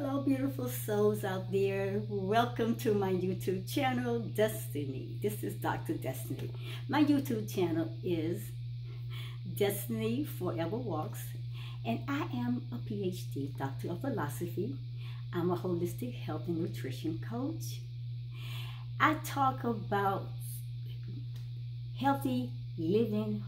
Hello, beautiful souls out there. Welcome to my YouTube channel, Destiny. This is Dr. Destiny. My YouTube channel is Destiny Forever Walks, and I am a PhD, Doctor of Philosophy. I'm a holistic health and nutrition coach. I talk about healthy living,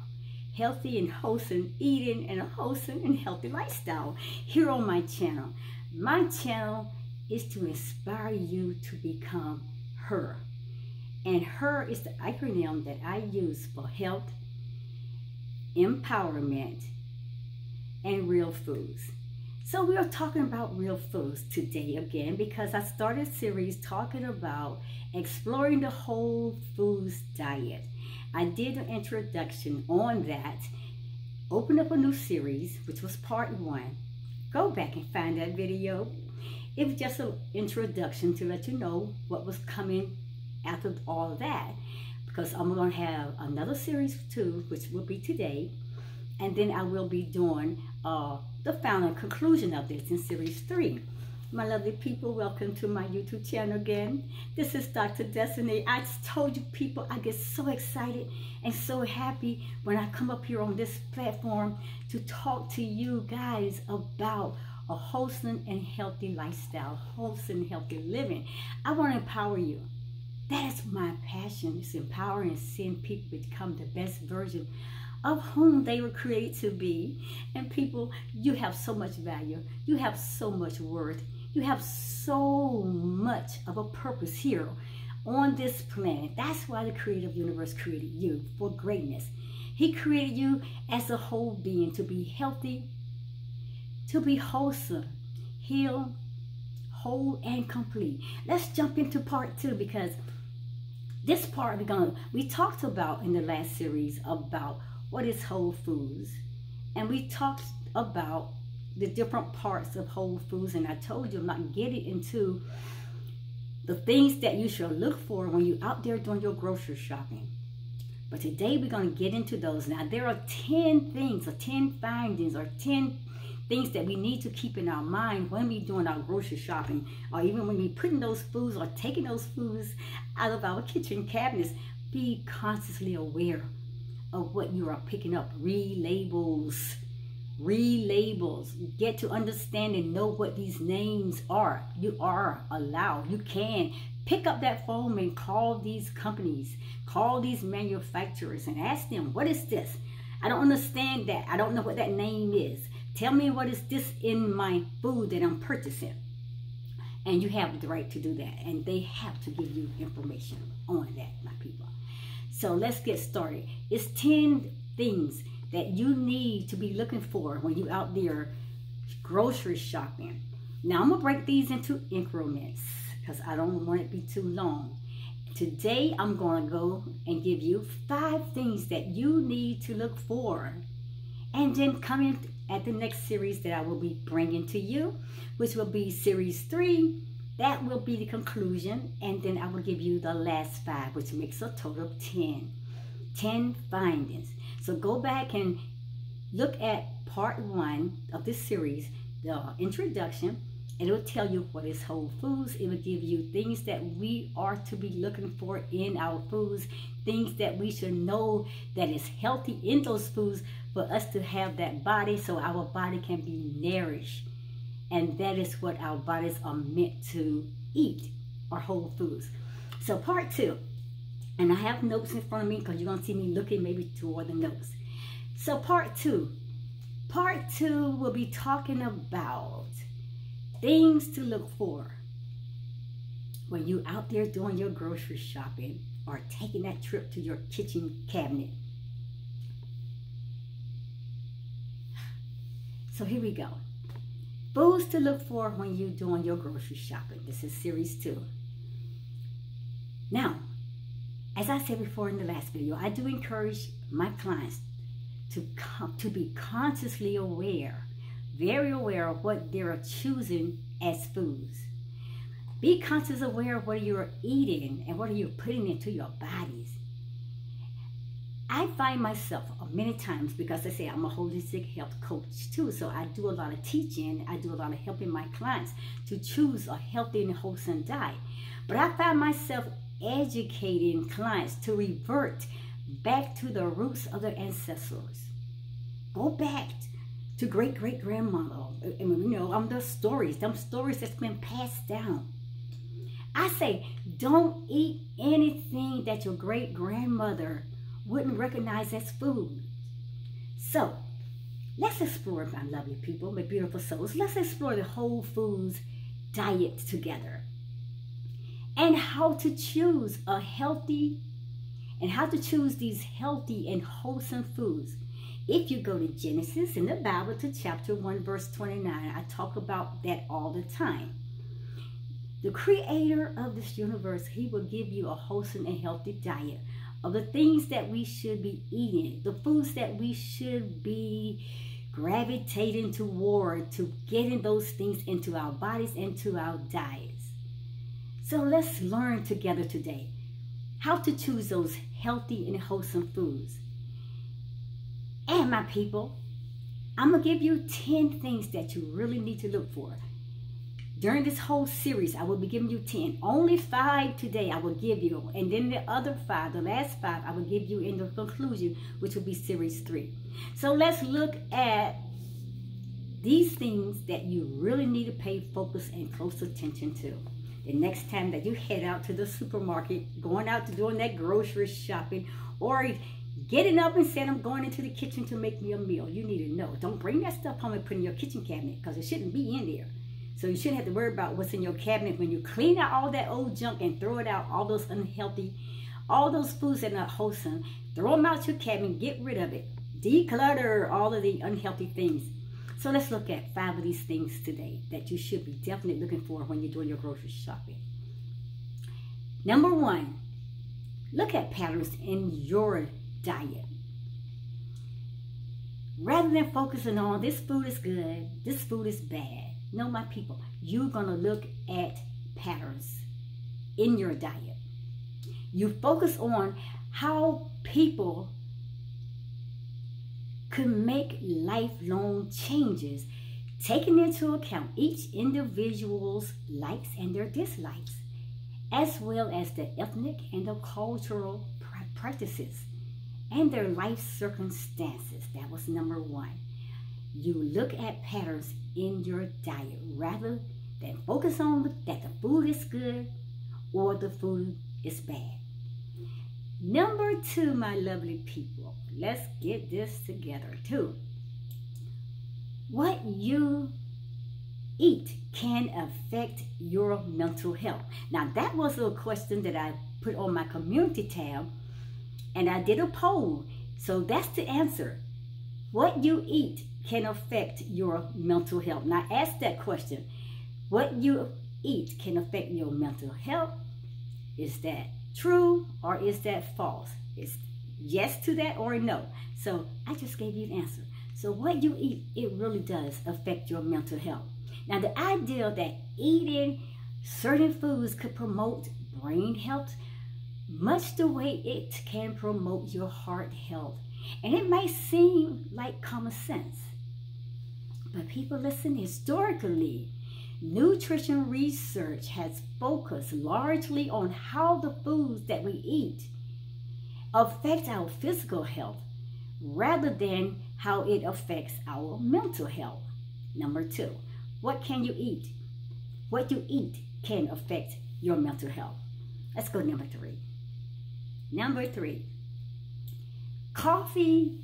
healthy and wholesome eating, and a wholesome and healthy lifestyle here on my channel. My channel is to inspire you to become her. And her is the acronym that I use for health, empowerment, and real foods. So we are talking about real foods today again because I started a series talking about exploring the whole foods diet. I did an introduction on that, opened up a new series, which was part one, go back and find that video. It was just an introduction to let you know what was coming after all that. Because I'm going to have another series two, which will be today. And then I will be doing uh, the final conclusion of this in series three. My lovely people, welcome to my YouTube channel again. This is Dr. Destiny. I told you people, I get so excited and so happy when I come up here on this platform to talk to you guys about a wholesome and healthy lifestyle, wholesome and healthy living. I want to empower you. That is my passion. It's empowering and seeing people become the best version of whom they were created to be. And people, you have so much value. You have so much worth. You have so much of a purpose here on this planet. That's why the creative universe created you for greatness. He created you as a whole being to be healthy, to be wholesome, healed, whole, and complete. Let's jump into part two because this part gonna we talked about in the last series about what is whole foods. And we talked about the different parts of whole foods. And I told you I'm not getting into the things that you should look for when you're out there doing your grocery shopping. But today we're going to get into those. Now, there are 10 things or 10 findings or 10 things that we need to keep in our mind when we're doing our grocery shopping or even when we're putting those foods or taking those foods out of our kitchen cabinets. Be consciously aware of what you are picking up. Relabels. Relabels. Get to understand and know what these names are. You are allowed. You can pick up that phone and call these companies. Call these manufacturers and ask them, what is this? I don't understand that. I don't know what that name is. Tell me what is this in my food that I'm purchasing. And you have the right to do that. And they have to give you information on that, my people. So let's get started. It's 10 things that you need to be looking for when you're out there grocery shopping. Now I'm to break these into increments because I don't want it to be too long. Today I'm to go and give you five things that you need to look for. And then coming at the next series that I will be bringing to you, which will be series three, that will be the conclusion. And then I will give you the last five, which makes a total of 10. 10 findings. So go back and look at part one of this series, the introduction, and it will tell you what is whole foods. It will give you things that we are to be looking for in our foods, things that we should know that is healthy in those foods for us to have that body so our body can be nourished and that is what our bodies are meant to eat, or whole foods. So part two, and I have notes in front of me because you're going to see me looking maybe toward the notes. So part two, part two will be talking about things to look for when you're out there doing your grocery shopping or taking that trip to your kitchen cabinet. So here we go. Foods to look for when you're doing your grocery shopping. This is series two. Now, as I said before in the last video, I do encourage my clients to come, to be consciously aware, very aware of what they're choosing as foods. Be conscious aware of what you're eating and what are you putting into your bodies. I find myself uh, many times because I say I'm a holistic health coach too, so I do a lot of teaching. I do a lot of helping my clients to choose a healthy and wholesome diet. But I find myself educating clients to revert back to the roots of their ancestors. Go back to great great grandmother. And you know, I'm the stories, them stories that's been passed down. I say, don't eat anything that your great grandmother wouldn't recognize as food. So, let's explore, my lovely people, my beautiful souls. Let's explore the whole foods diet together and how to choose a healthy and how to choose these healthy and wholesome foods. If you go to Genesis in the Bible to chapter 1, verse 29, I talk about that all the time. The creator of this universe, he will give you a wholesome and healthy diet of the things that we should be eating, the foods that we should be gravitating toward to getting those things into our bodies, into our diets. So let's learn together today how to choose those healthy and wholesome foods. And my people, I'm going to give you 10 things that you really need to look for. During this whole series, I will be giving you 10. Only five today I will give you. And then the other five, the last five, I will give you in the conclusion, which will be series three. So let's look at these things that you really need to pay focus and close attention to. The next time that you head out to the supermarket, going out to doing that grocery shopping, or getting up and saying, I'm going into the kitchen to make me a meal, you need to know. Don't bring that stuff home and put in your kitchen cabinet because it shouldn't be in there. So you shouldn't have to worry about what's in your cabinet when you clean out all that old junk and throw it out, all those unhealthy, all those foods that are not wholesome. Throw them out your cabinet, get rid of it. Declutter all of the unhealthy things. So let's look at five of these things today that you should be definitely looking for when you're doing your grocery shopping. Number one, look at patterns in your diet. Rather than focusing on this food is good, this food is bad, no, my people, you're going to look at patterns in your diet. You focus on how people could make lifelong changes, taking into account each individual's likes and their dislikes, as well as the ethnic and the cultural practices and their life circumstances. That was number one you look at patterns in your diet rather than focus on that the food is good or the food is bad. Number two, my lovely people, let's get this together too. What you eat can affect your mental health. Now, that was a question that I put on my community tab and I did a poll. So that's the answer. What you eat can affect your mental health. Now ask that question. What you eat can affect your mental health. Is that true or is that false? It's yes to that or no? So I just gave you an answer. So what you eat, it really does affect your mental health. Now the idea that eating certain foods could promote brain health, much the way it can promote your heart health. And it may seem like common sense, but people listen, historically, nutrition research has focused largely on how the foods that we eat affect our physical health rather than how it affects our mental health. Number two, what can you eat? What you eat can affect your mental health. Let's go number three. Number three, coffee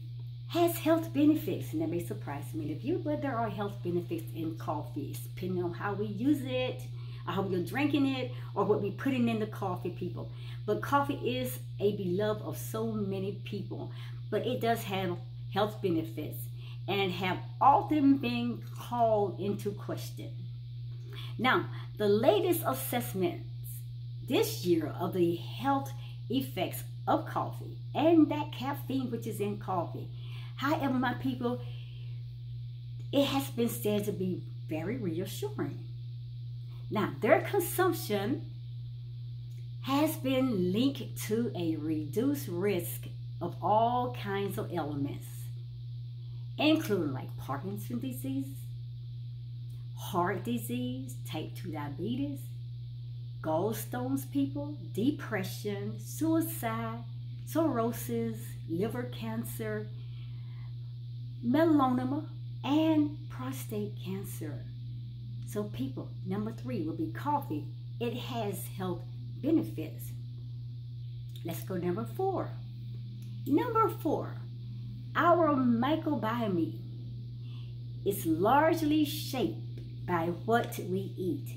has health benefits, and that may surprise many of you, but there are health benefits in coffee, depending on how we use it, uh, how we're drinking it, or what we're putting in the coffee, people. But coffee is a beloved of so many people, but it does have health benefits and have often been called into question. Now, the latest assessments this year of the health effects of coffee and that caffeine which is in coffee However, my people, it has been said to be very reassuring. Now, their consumption has been linked to a reduced risk of all kinds of elements, including like Parkinson's disease, heart disease, type 2 diabetes, gallstones people, depression, suicide, cirrhosis, liver cancer, melanoma, and prostate cancer. So people, number three will be coffee. It has health benefits. Let's go number four. Number four, our microbiome is largely shaped by what we eat.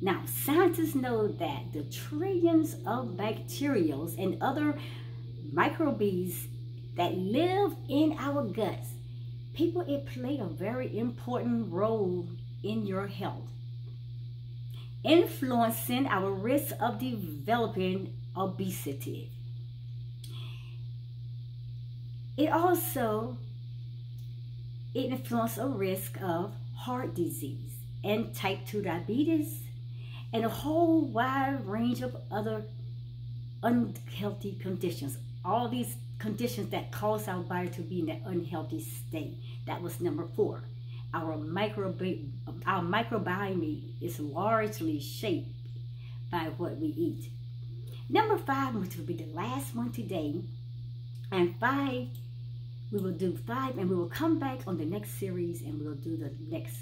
Now, scientists know that the trillions of bacteria and other microbes that live in our guts, people, it play a very important role in your health, influencing our risk of developing obesity. It also it influences a risk of heart disease and type 2 diabetes and a whole wide range of other unhealthy conditions. All these conditions that cause our body to be in that unhealthy state. That was number four. Our, microbi our microbiome is largely shaped by what we eat. Number five, which will be the last one today, and five, we will do five, and we will come back on the next series and we'll do the next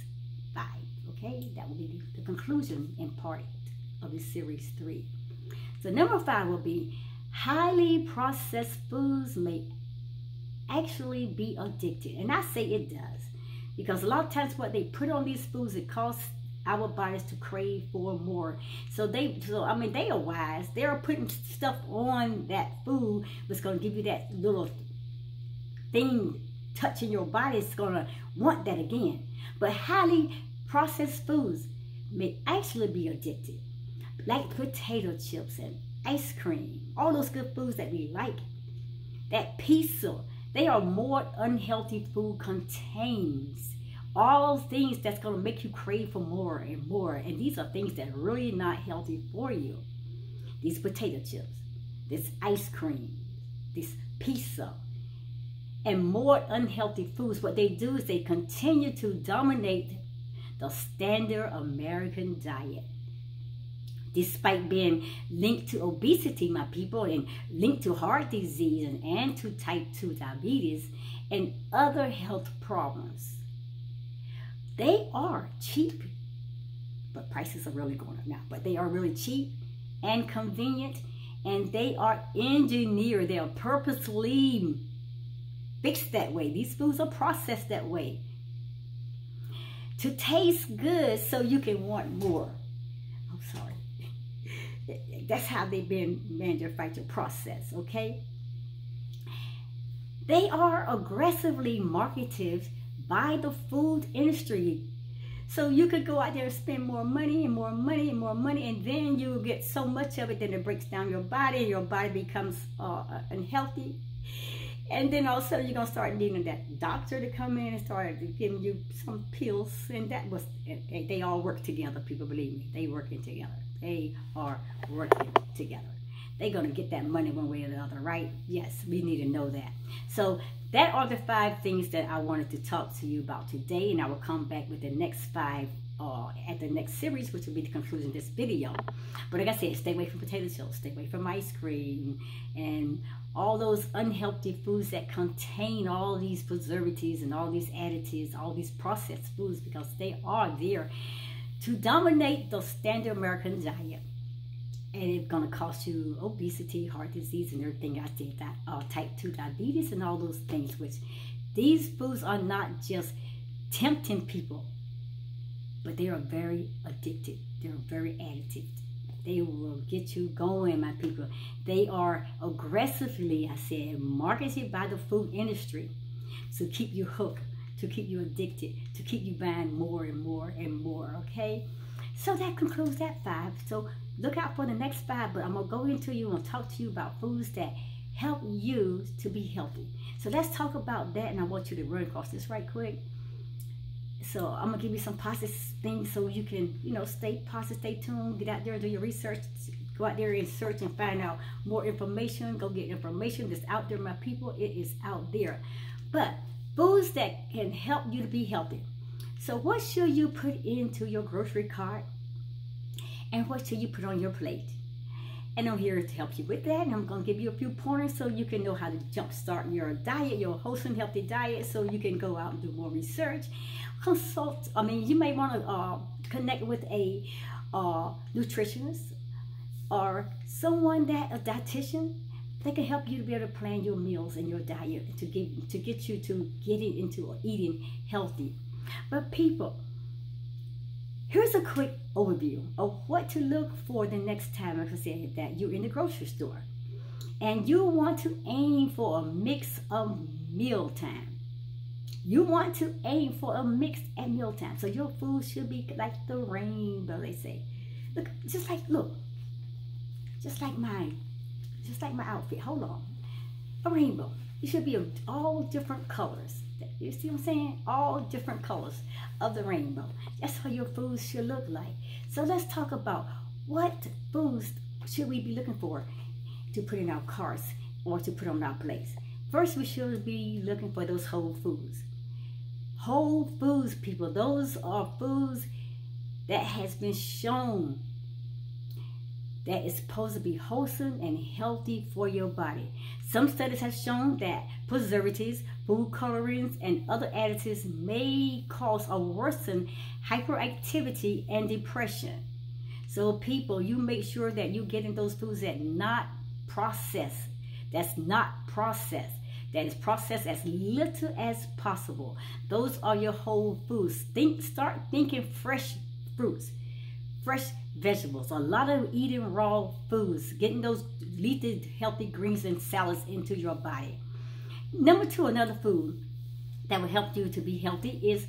five. Okay, that will be the conclusion in part of this series three. So number five will be highly processed foods may actually be addicted. And I say it does. Because a lot of times what they put on these foods, it causes our bodies to crave for more. So they, so I mean, they are wise. They are putting stuff on that food that's going to give you that little thing touching your body. It's going to want that again. But highly processed foods may actually be addicted, like potato chips and ice cream, all those good foods that we like. That pizza, they are more unhealthy food contains all things that's going to make you crave for more and more. And these are things that are really not healthy for you. These potato chips, this ice cream, this pizza, and more unhealthy foods. What they do is they continue to dominate the standard American diet. Despite being linked to obesity, my people, and linked to heart disease and, and to type 2 diabetes and other health problems. They are cheap, but prices are really going up now. But they are really cheap and convenient, and they are engineered. They are purposely fixed that way. These foods are processed that way to taste good so you can want more. That's how they've been manufactured, processed, okay? They are aggressively marketed by the food industry. So you could go out there and spend more money and more money and more money, and then you get so much of it that it breaks down your body, and your body becomes uh, unhealthy. And then also you're gonna start needing that doctor to come in and start giving you some pills. And that was they all work together, people believe me. They working together. They are working together. They're gonna get that money one way or the other, right? Yes, we need to know that. So that are the five things that I wanted to talk to you about today, and I will come back with the next five uh, at the next series, which will be the conclusion of this video. But like I said, stay away from potato chips, stay away from ice cream, and all those unhealthy foods that contain all these preservatives and all these additives, all these processed foods, because they are there to dominate the standard American diet. And it's going to cost you obesity, heart disease, and everything I did, that uh, type 2 diabetes and all those things, which these foods are not just tempting people but they are very addicted. They're very addictive. They will get you going, my people. They are aggressively, I said, marketed by the food industry to keep you hooked, to keep you addicted, to keep you buying more and more and more, okay? So that concludes that five. So look out for the next five, but I'm going to go into you and talk to you about foods that help you to be healthy. So let's talk about that, and I want you to run across this right quick. So I'm gonna give you some positive things so you can, you know, stay positive, stay tuned, get out there, do your research, Go out there and search and find out more information. Go get information that's out there, my people. It is out there. But foods that can help you to be healthy. So what should you put into your grocery cart? And what should you put on your plate? And I'm here to help you with that. And I'm going to give you a few pointers so you can know how to jumpstart your diet, your wholesome, healthy diet, so you can go out and do more research. Consult, I mean, you may want to uh, connect with a uh, nutritionist or someone that, a dietitian, they can help you to be able to plan your meals and your diet to get, to get you to getting into eating healthy. But people, Here's a quick overview of what to look for the next time, I said, that you're in the grocery store. And you want to aim for a mix of meal time. You want to aim for a mix at mealtime. So your food should be like the rainbow, they say. Look, just like, look, just like mine, just like my outfit. Hold on. A rainbow. It should be of all different colors. You see what I'm saying? All different colors of the rainbow. That's how your foods should look like. So let's talk about what foods should we be looking for to put in our carts or to put on our plates. First, we should be looking for those whole foods. Whole foods, people. Those are foods that has been shown that is supposed to be wholesome and healthy for your body. Some studies have shown that preservatives, food colorings, and other additives may cause or worsen hyperactivity and depression. So people, you make sure that you're getting those foods that not processed. That's not processed. That is processed as little as possible. Those are your whole foods. Think, start thinking fresh fruits, fresh vegetables. A lot of eating raw foods, getting those leafy, healthy greens and salads into your body. Number two, another food that will help you to be healthy is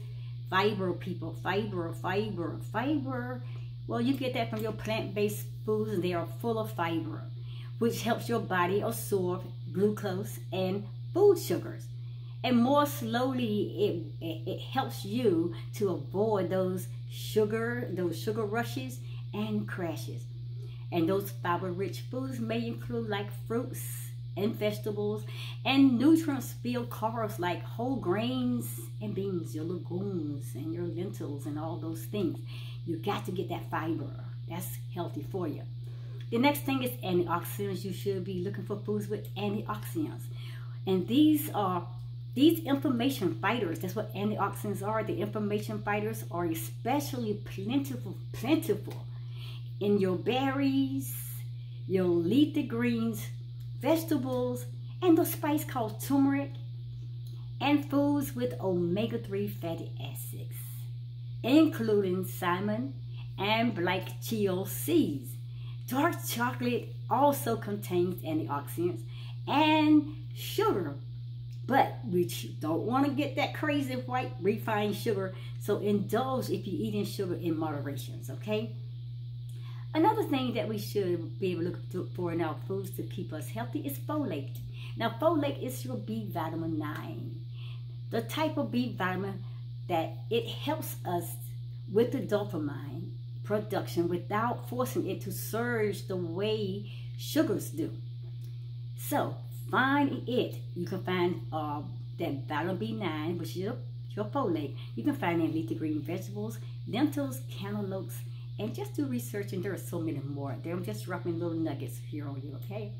fiber, people. Fiber, fiber, fiber. Well, you get that from your plant-based foods, and they are full of fiber, which helps your body absorb glucose and food sugars. And more slowly, it, it, it helps you to avoid those sugar, those sugar rushes and crashes. And those fiber-rich foods may include like fruits and vegetables and nutrient-filled carbs like whole grains and beans, your legumes and your lentils and all those things. You got to get that fiber. That's healthy for you. The next thing is antioxidants. You should be looking for foods with antioxidants. And these are these inflammation fighters, that's what antioxidants are. The inflammation fighters are especially plentiful, plentiful in your berries, your leafy greens, vegetables, and the spice called turmeric, and foods with omega-3 fatty acids, including salmon and black chia seeds. Dark chocolate also contains antioxidants and sugar, but we don't want to get that crazy white refined sugar, so indulge if you're eating sugar in moderations, okay? Another thing that we should be able to look for in our foods to keep us healthy is folate. Now, folate is your B vitamin 9. The type of B vitamin that it helps us with the dopamine production without forcing it to surge the way sugars do. So, find it. You can find uh, that vitamin B9, which is your, your folate. You can find it in leafy green vegetables, lentils, cantaloupes, and just do research and there are so many more. I'm just dropping little nuggets here on you, okay?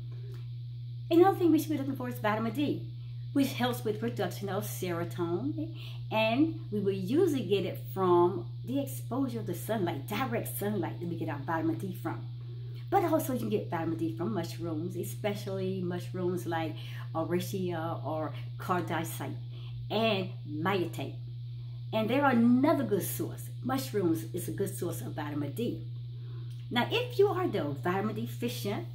Another thing we should be looking for is vitamin D, which helps with production of serotonin. And we will usually get it from the exposure of the sunlight, direct sunlight that we get our vitamin D from. But also you can get vitamin D from mushrooms, especially mushrooms like reishi or cordyceps and maitake. And they're another good source. Mushrooms is a good source of vitamin D. Now, if you are though vitamin deficient,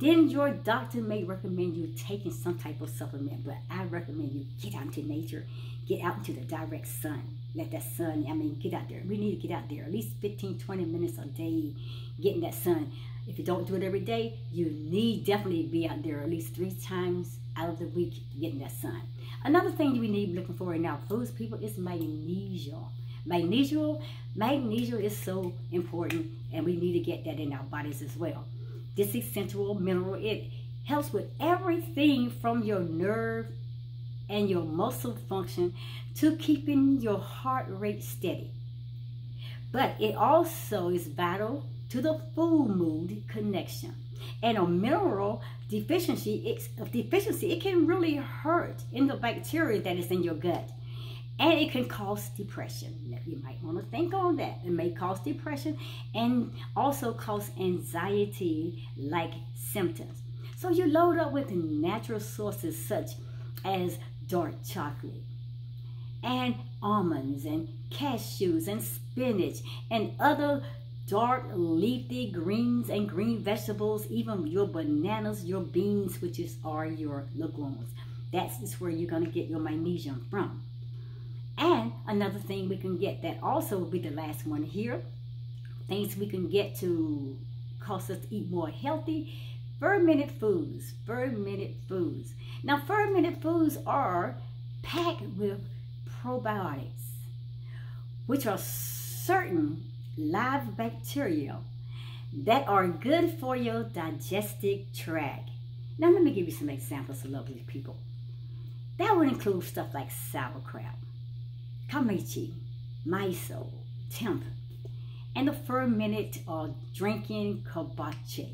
then your doctor may recommend you taking some type of supplement. But I recommend you get out into nature, get out into the direct sun. Let that sun, I mean, get out there. We need to get out there at least 15, 20 minutes a day getting that sun. If you don't do it every day, you need definitely be out there at least three times out of the week getting that sun. Another thing we need looking for in our foods, people, is magnesium. Magnesium, magnesium is so important and we need to get that in our bodies as well. This essential mineral, it helps with everything from your nerve and your muscle function to keeping your heart rate steady. But it also is vital to the food mood connection. And a mineral deficiency, it's, deficiency, it can really hurt in the bacteria that is in your gut. And it can cause depression. You might want to think on that. It may cause depression and also cause anxiety-like symptoms. So you load up with natural sources such as dark chocolate and almonds and cashews and spinach and other dark leafy greens and green vegetables, even your bananas, your beans, which is are your legumes. That's where you're going to get your magnesium from. And another thing we can get that also will be the last one here. Things we can get to cause us to eat more healthy. Fermented foods. Fermented foods. Now, fermented foods are packed with probiotics, which are certain live bacteria that are good for your digestive tract. Now, let me give you some examples of lovely people. That would include stuff like sauerkraut, kimchi, miso, tempeh, and the fermented or drinking kombucha.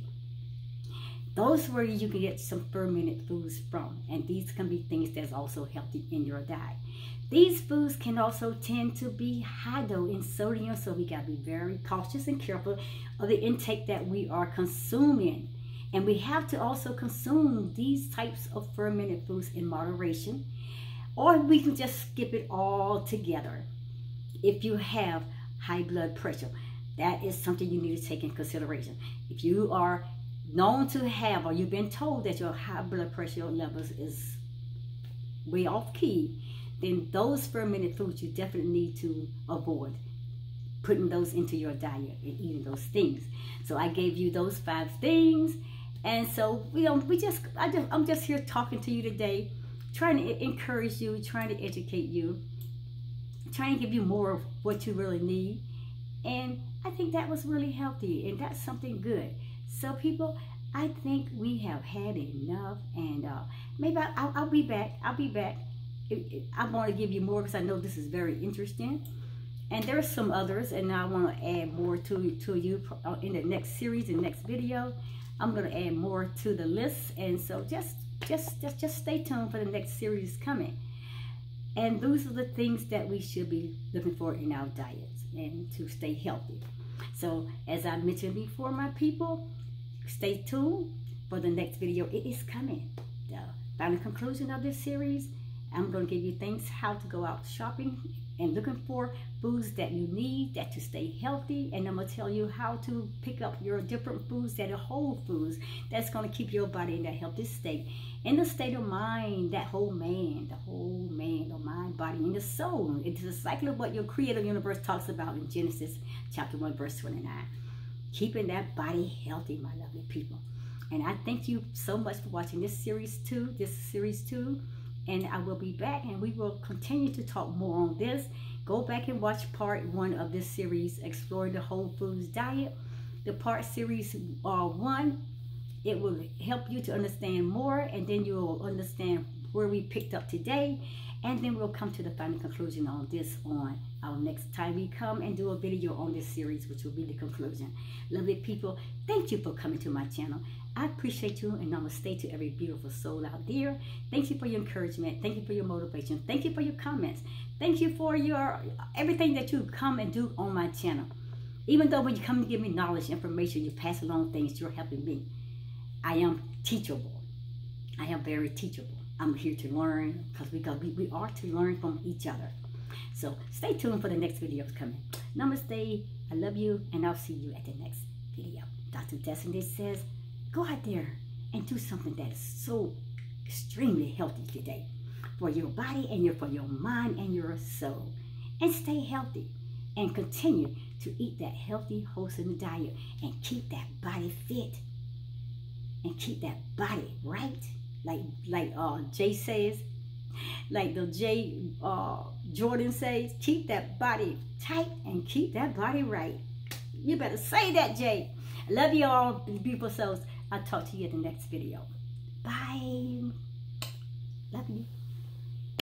Those where you can get some fermented foods from, and these can be things that's also healthy in your diet. These foods can also tend to be high though in sodium, so we got to be very cautious and careful of the intake that we are consuming. And we have to also consume these types of fermented foods in moderation, or we can just skip it all together. If you have high blood pressure, that is something you need to take in consideration. If you are known to have, or you've been told that your high blood pressure levels is way off key, then those fermented foods you definitely need to avoid putting those into your diet and eating those things. So I gave you those five things. And so we don't we just I just I'm just here talking to you today, trying to encourage you, trying to educate you, trying to give you more of what you really need. And I think that was really healthy and that's something good. So people, I think we have had enough and uh, maybe I'll, I'll be back. I'll be back I want to give you more because I know this is very interesting. And there's some others, and I want to add more to, to you uh, in the next series, the next video. I'm going to add more to the list, and so just, just, just, just stay tuned for the next series coming. And those are the things that we should be looking for in our diets and to stay healthy. So as I mentioned before, my people, stay tuned for the next video. It is coming. The final conclusion of this series I'm going to give you things how to go out shopping and looking for foods that you need that to stay healthy. And I'm to tell you how to pick up your different foods that are whole foods that's to keep your body in that healthy state. In the state of mind that whole man the whole man the mind body and the soul. It's a cycle of what your creator universe talks about in Genesis chapter 1 verse 29 keeping that body healthy my lovely people. And I thank you so much for watching this series too this series two and I will be back and we will continue to talk more on this. Go back and watch part one of this series, Exploring the Whole Foods Diet. The part series uh, one, it will help you to understand more and then you will understand where we picked up today. And then we'll come to the final conclusion on this on our next time we come and do a video on this series, which will be the conclusion. Lovely people, thank you for coming to my channel. I appreciate you and namaste to every beautiful soul out there. Thank you for your encouragement. Thank you for your motivation. Thank you for your comments. Thank you for your everything that you come and do on my channel. Even though when you come to give me knowledge, information, you pass along things, you're helping me. I am teachable. I am very teachable. I'm here to learn because we, we, we are to learn from each other. So stay tuned for the next videos coming. Namaste. I love you and I'll see you at the next video. Dr. Destiny says, go out there and do something that is so extremely healthy today for your body and your for your mind and your soul. And stay healthy and continue to eat that healthy wholesome diet and keep that body fit and keep that body right. Like like uh jay says like the jay uh jordan says keep that body tight and keep that body right. You better say that jay. Love you all beautiful souls. I'll talk to you in the next video. Bye. Love you.